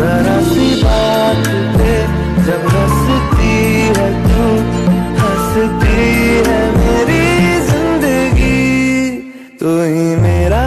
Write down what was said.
जरा सी बात पे जब हंसती है तू, हंसती है मेरी ज़िंदगी। तू ही मेरा